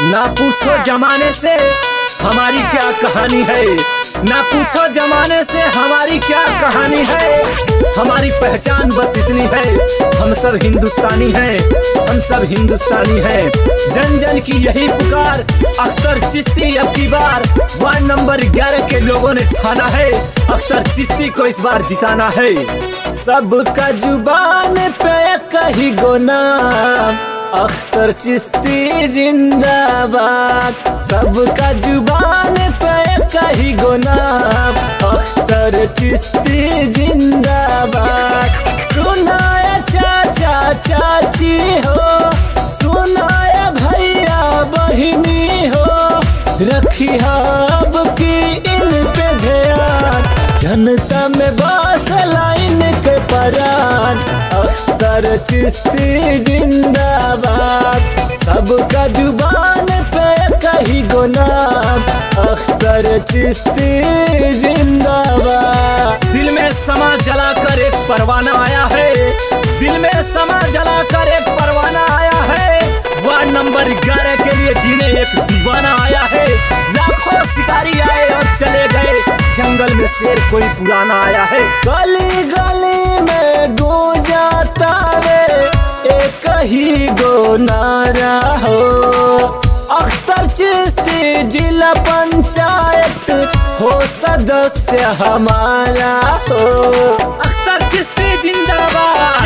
ना पूछो जमाने से हमारी क्या कहानी है। ना पूछो जमाने से हमारी क्या कहानी है। हमारी पहचान बस इतनी है हम सब हिंदुस्तानी हैं हम सब हिंदुस्तानी हैं। जन जन की यही पुकार अख्तर चिश्ती अब की बार। वार्ड नंबर ग्यारह के लोगों ने ठाना है अख्तर चिश्ती को इस बार जिताना है। सबका ज़ुबान पे कही गोना अख्तर चिश्ती जिंदाबाद। सबका ज़ुबान पे कही गोना अख्तर चिश्ती जिंदाबाद। सुनाया चाचा, चाची हो। सुनाया भैया, बहिनी हो। रखी अब की इन पे ध्यान। जनता में बस लाइन के परान, अख्तर चिश्ती जिंदाबाद। सबका ज़ुबान पे कही गुनाम अख्तर चिश्ती जिंदाबाद। दिल में समा जला कर एक परवाना आया है। दिल में समा जला कर एक परवाना आया है। वार्ड नंबर ग्यारह के लिए जीने एक दीवाना आया है। लाखों शिकारी आए और चले गए। जंगल में शेर कोई पुराना आया है। गली गली में गूंजाता रे। एक ही गो नारा हो। अख्तर चिश्ती, जिला पंचायत हो, सदस्य हमारा हो। अख्तर चिश्ती, जिंदाबाद।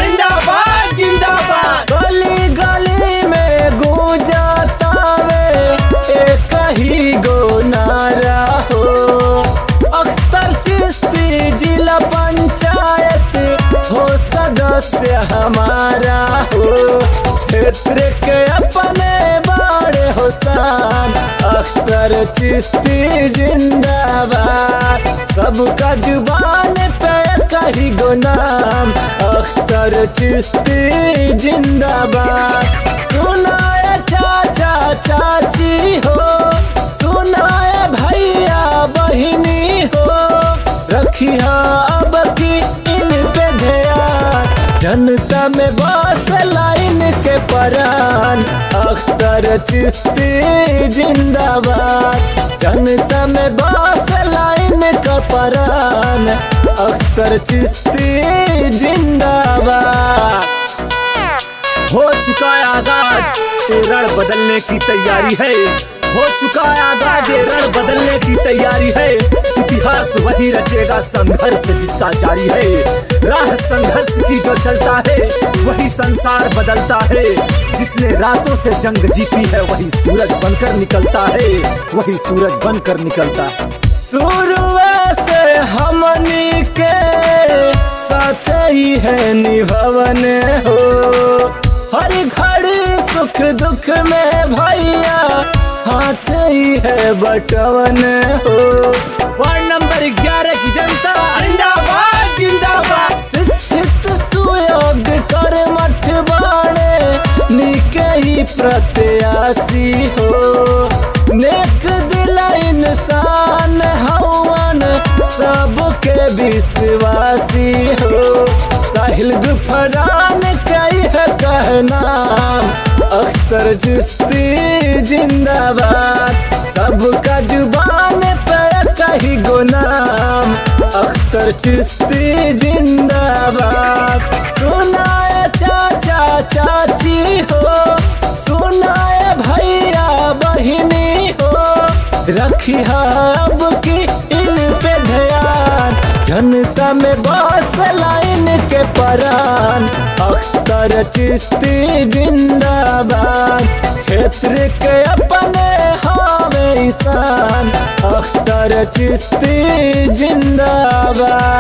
सदस्य हमारा हो क्षेत्र के अपने बड़े होसान। अख्तर चिश्ती जिंदाबाद। सबका ज़ुबान पे कही गो नाम। अख्तर चिश्ती जिंदाबाद। सुनाए चाचा चाची हो, सुनाए भैया परान अख्तर चिश्ती, जिंदाबाद। जनता में बस लाइन का परान, अख्तर चिश्ती, जिंदाबाद। हो चुका है आगाज़ रण बदलने की तैयारी है। हो चुका है आगाज़ रण बदलने की तैयारी है। इतिहास वही रचेगा संघर्ष जिसका जारी है। राह संघर्ष जो चलता है वही संसार बदलता है। जिसने रातों से जंग जीती है वही सूरज बनकर निकलता है। वही सूरज बनकर निकलता है। शुरू से हमनी के साथ ही है निभवन हो। हर घड़ी सुख दुख में भैया हाथ ही है बटवन हो। वार्ड नंबर ग्यारह प्रत्याशी हो। नेक दिल इंसान, हवन सबके विश्वासी हो। साहिल गुफरान कई है कहनाम अख्तर चिश्ती जिंदाबाद, सबका ज़ुबान पे कही गुनाम अख्तर चिश्ती जिंदाबाद। सुनाए चाचा चाची हो। रखिया अब की इन पे ध्यान। जनता में बस लाइन के परान। अख्तर चिश्ती जिंदाबाद। क्षेत्र के अपने ईशान। अख्तर चिश्ती जिंदाबाद।